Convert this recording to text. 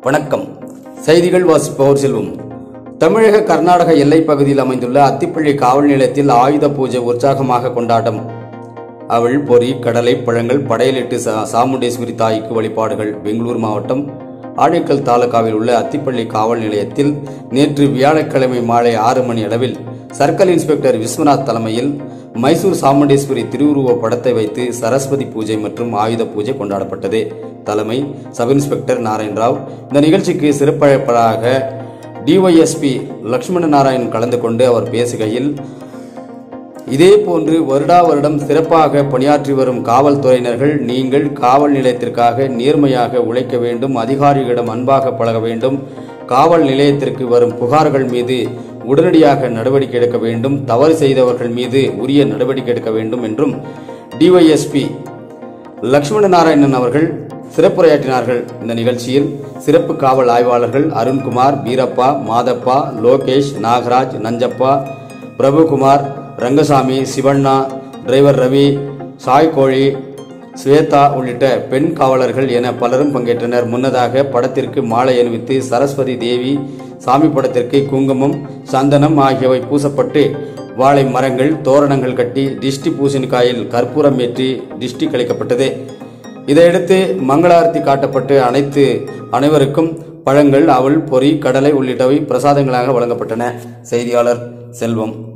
வணக்கம். செய்திகள் வாசிப்பவர் செல்வம். தமிழக கர்நாடக எல்லைப் பகுதியில் அமைந்துள்ள அத்திப்பள்ளி காவல் நிலையத்தில் ஆயுத பூஜை உற்சாகமாக கொண்டாட்டம். அவள் பொறி கடலை பழங்கள் படையலிட்டு சா- சாமுண்டேஸ்வரி தாய்க்கு வழிபாடுகள் பெங்களூர் மாவட்டம் ஆழிக்கல் தாலுகாவில் உள்ள அத்திப்பள்ளி காவல் நிலையத்தில் நேற்று வியாழக்கிழமை மாலை ஆறு மணி அளவில் சர்க்கிள் இன்ஸ்பெக்டர் விஸ்வநாத் தலைமையில் மைசூர் சாமுண்டேஸ்வரி திருவுருவ படத்தை வைத்து சரஸ்வதி பூஜை மற்றும் ஆயுத பூஜை கொண்டாடப்பட்டது. தலைமை சப் இன்ஸ்பெக்டர் நாராயண் ராவ் இந்த நிகழ்ச்சிக்கு சிறப்பழைப்பாளராக டிஒய்எஸ்பி லக்ஷ்மண நாராயண் கலந்து கொண்டு அவர் பேசுகையில் இதே போன்று வருடா வருடம் சிறப்பாக பணியாற்றி வரும் காவல்துறையினர்கள் நீங்கள் காவல் நிலையத்திற்காக நேர்மையாக உழைக்க வேண்டும் அதிகாரிகளிடம் அன்பாக பழக வேண்டும் காவல் நிலையத்திற்கு வரும் புகார்கள் மீது உடனடியாக நடவடிக்கை எடுக்க வேண்டும் தவறு செய்தவர்கள் மீது உரிய நடவடிக்கை எடுக்க வேண்டும் என்றும் டிஒய்எஸ்பி லக்ஷ்மண நாராயணன் அவர்கள் சிறப்புரையாற்றினார்கள். இந்த நிகழ்ச்சியில் சிறப்பு காவல் ஆய்வாளர்கள் அருண்குமார் வீரப்பா மாதப்பா லோகேஷ் நாகராஜ் நஞ்சப்பா பிரபுகுமார் ரங்கசாமி சிவண்ணா டிரைவர் ரவி சாய் கோழி ஸ்வேதா உள்ளிட்ட பெண் காவலர்கள் என பலரும் பங்கேற்றனர். முன்னதாக படத்திற்கு மாலை அணிவித்து சரஸ்வதி தேவி சாமி படத்திற்கு குங்குமம் சந்தனம் ஆகியவை பூசப்பட்டு வாழை மரங்கள் தோரணங்கள் கட்டி திஷ்டி பூசணிக்காயில் கற்பூரம் ஏற்றி திஷ்டி கழிக்கப்பட்டது. இதையடுத்து மங்களாரத்தி காட்டப்பட்டு அனைத்து அனைவருக்கும் பழங்கள் அவள் பொறி கடலை உள்ளிட்டவை பிரசாதங்களாக வழங்கப்பட்டன. செய்தியாளர் செல்வம்.